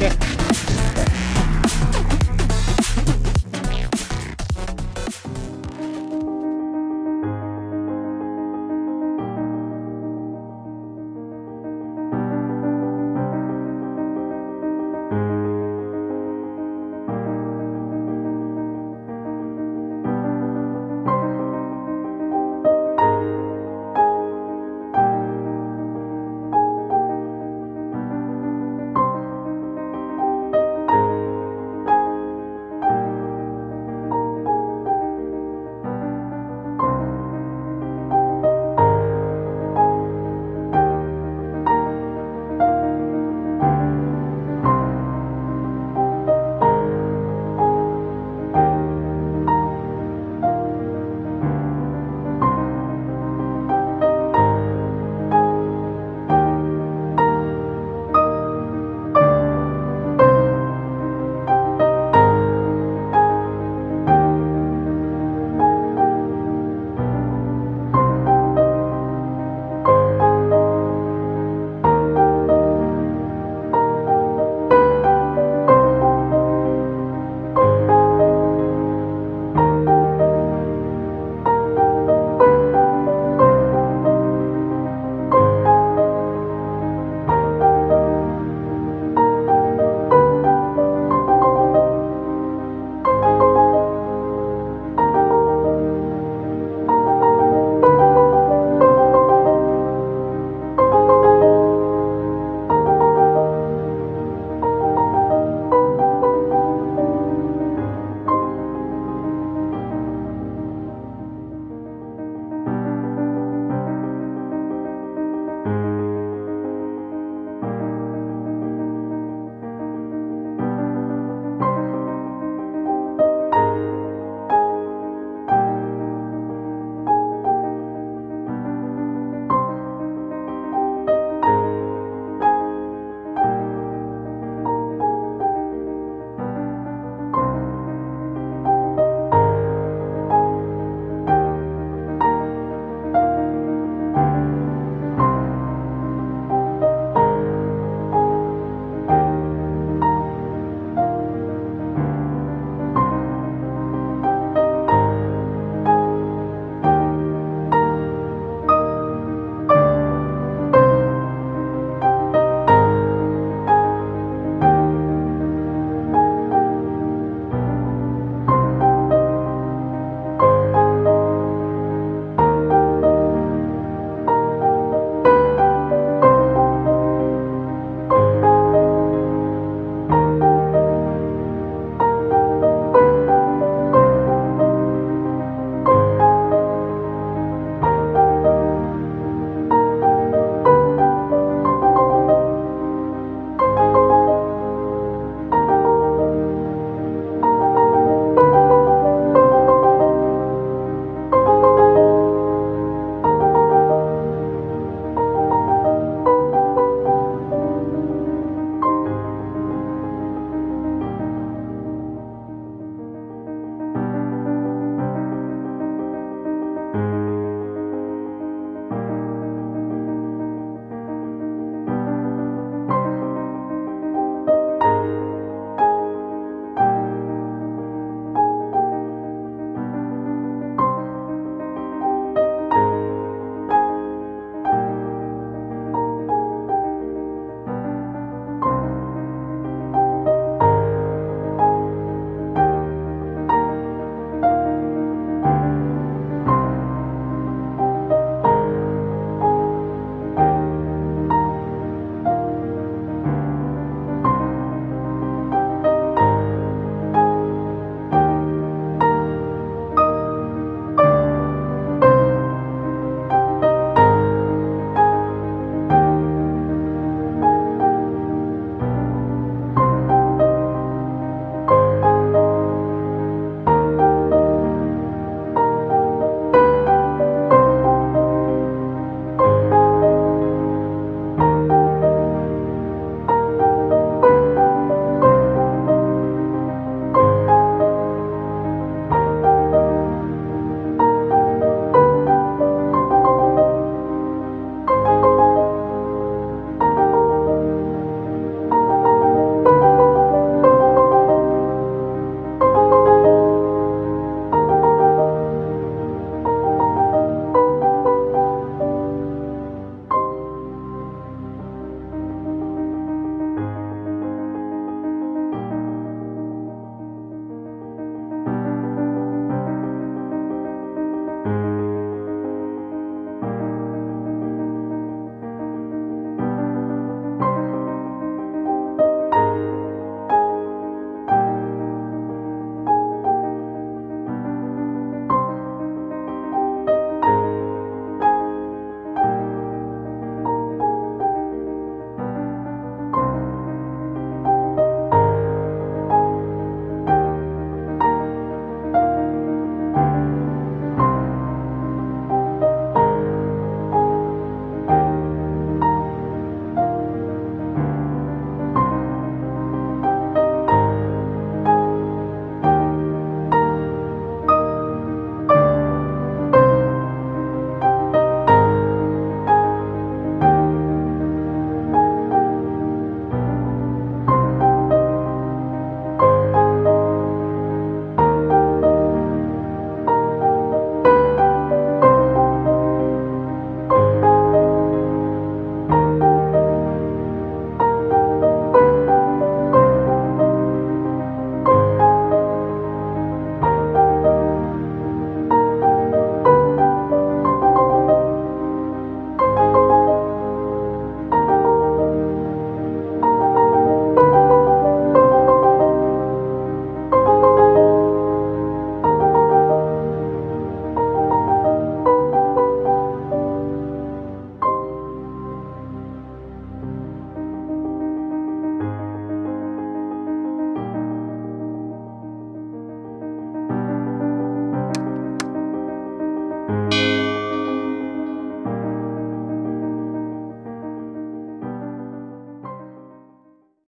Yeah.